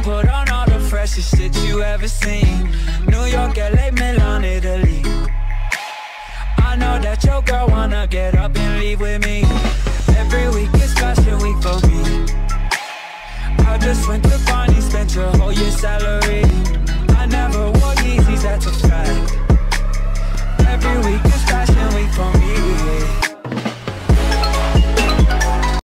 Put on all the freshest shit you ever seen. New York, LA, Milan, Italy. I know that your girl wanna get up and leave with me. Every week is fashion week for me. I just went to Barneys, spent your whole year salary.